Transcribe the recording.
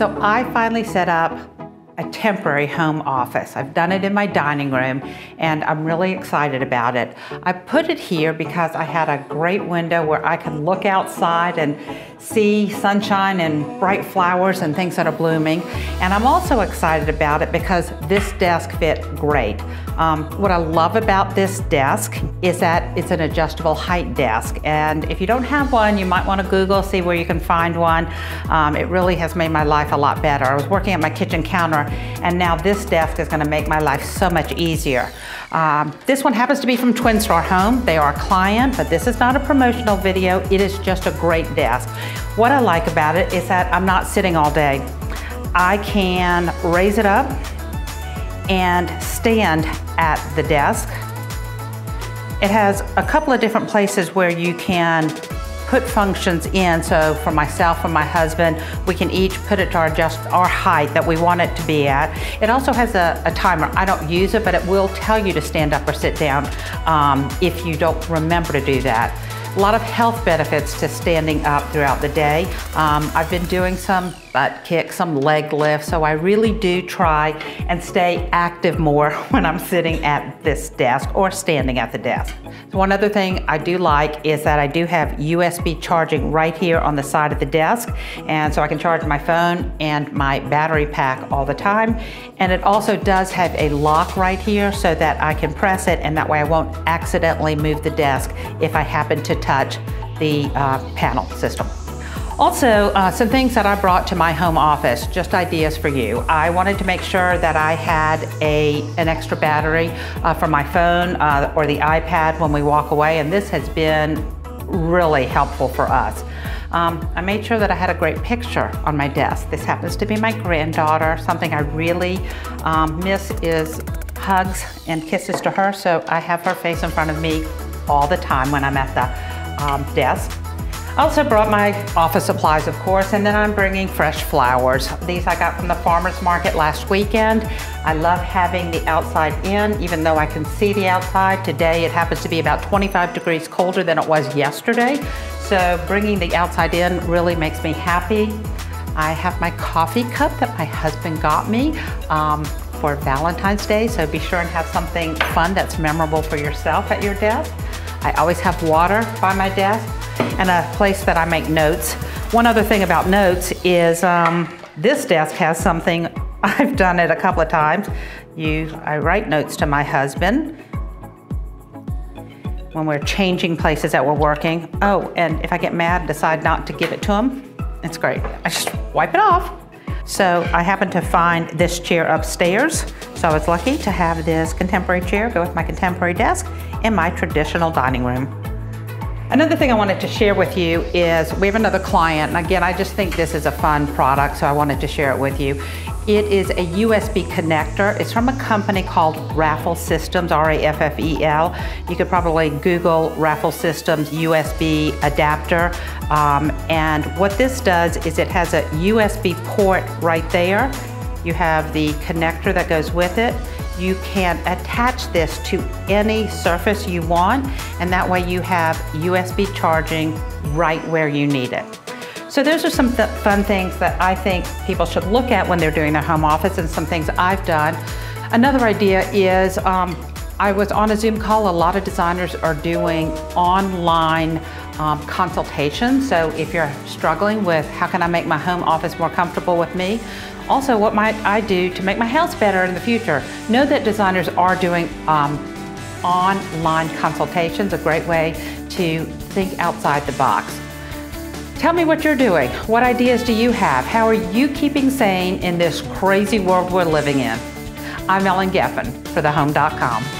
So I finally set up a temporary home office. I've done it in my dining room and I'm really excited about it. I put it here because I had a great window where I could look outside and see sunshine and bright flowers and things that are blooming. And I'm also excited about it because this desk fit great. Um, what I love about this desk is that it's an adjustable height desk. And if you don't have one, you might want to Google, see where you can find one. Um, it really has made my life a lot better. I was working at my kitchen counter and now this desk is going to make my life so much easier. Um, this one happens to be from Twin Star Home. They are a client, but this is not a promotional video. It is just a great desk. What I like about it is that I'm not sitting all day. I can raise it up and stand at the desk. It has a couple of different places where you can put functions in. So for myself and my husband, we can each put it to adjust our height that we want it to be at. It also has a, a timer. I don't use it, but it will tell you to stand up or sit down um, if you don't remember to do that. A lot of health benefits to standing up throughout the day. Um, I've been doing some butt kicks, some leg lifts. So I really do try and stay active more when I'm sitting at this desk or standing at the desk. So one other thing I do like is that I do have USB charging right here on the side of the desk. And so I can charge my phone and my battery pack all the time. And it also does have a lock right here so that I can press it and that way I won't accidentally move the desk if I happen to touch the uh, panel system. Also, uh, some things that I brought to my home office, just ideas for you. I wanted to make sure that I had a, an extra battery uh, for my phone uh, or the iPad when we walk away, and this has been really helpful for us. Um, I made sure that I had a great picture on my desk. This happens to be my granddaughter. Something I really um, miss is hugs and kisses to her, so I have her face in front of me all the time when I'm at the um, desk. I also brought my office supplies, of course, and then I'm bringing fresh flowers. These I got from the farmer's market last weekend. I love having the outside in, even though I can see the outside. Today it happens to be about 25 degrees colder than it was yesterday. So bringing the outside in really makes me happy. I have my coffee cup that my husband got me um, for Valentine's Day, so be sure and have something fun that's memorable for yourself at your desk. I always have water by my desk and a place that I make notes. One other thing about notes is um, this desk has something, I've done it a couple of times. You, I write notes to my husband when we're changing places that we're working. Oh, and if I get mad, decide not to give it to him, it's great. I just wipe it off. So I happened to find this chair upstairs. So I was lucky to have this contemporary chair go with my contemporary desk in my traditional dining room. Another thing I wanted to share with you is we have another client, and again, I just think this is a fun product, so I wanted to share it with you. It is a USB connector. It's from a company called Raffel Systems, R-A-F-F-E-L. You could probably Google Raffel Systems USB adapter. Um, and what this does is it has a USB port right there. You have the connector that goes with it you can attach this to any surface you want, and that way you have USB charging right where you need it. So those are some th fun things that I think people should look at when they're doing their home office and some things I've done. Another idea is um, I was on a Zoom call. A lot of designers are doing online um, consultations. So if you're struggling with how can I make my home office more comfortable with me, also, what might I do to make my house better in the future? Know that designers are doing um, online consultations, a great way to think outside the box. Tell me what you're doing. What ideas do you have? How are you keeping sane in this crazy world we're living in? I'm Ellen Gefen for thehome.com.